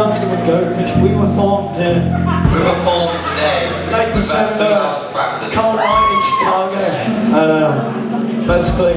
With Goatfish. We were formed in We were formed today. late With about two hours December, night in Chicago. And uh, basically,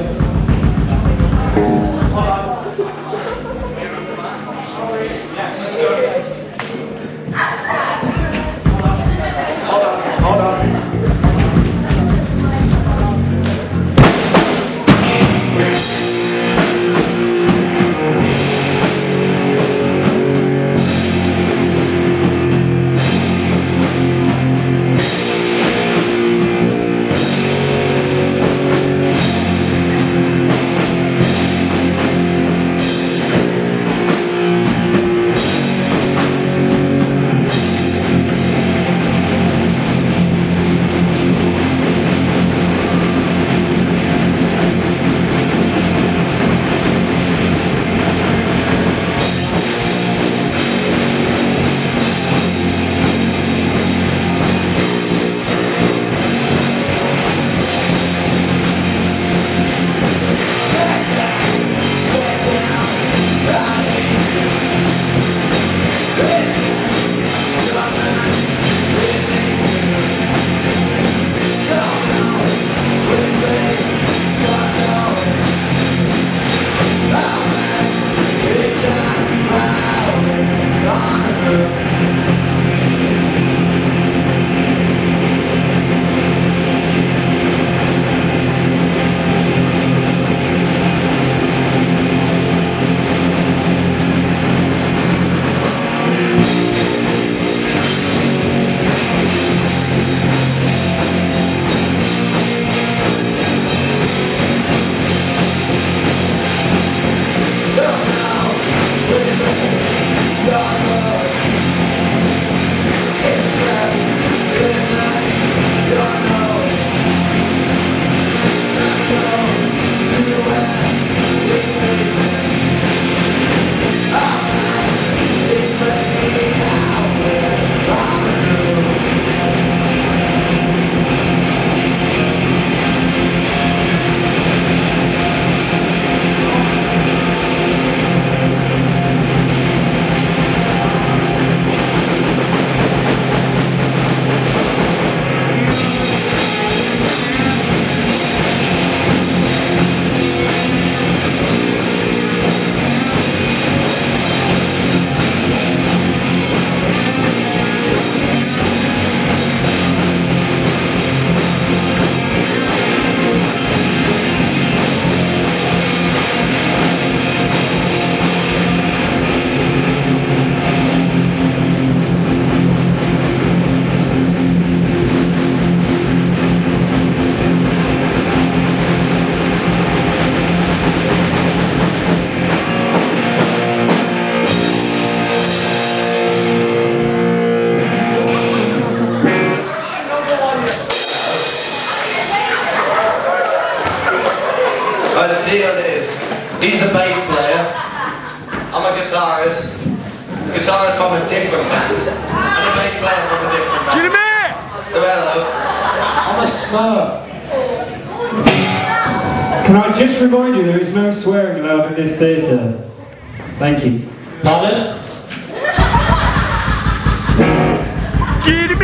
But the deal is, he's a bass player. I'm a guitarist. Guitarist from a different band. I'm a bass player from a different band. Oh, hello. I'm a smurf. Can I just remind you there is no swearing allowed in this theatre? Thank you. Pardon? Get me!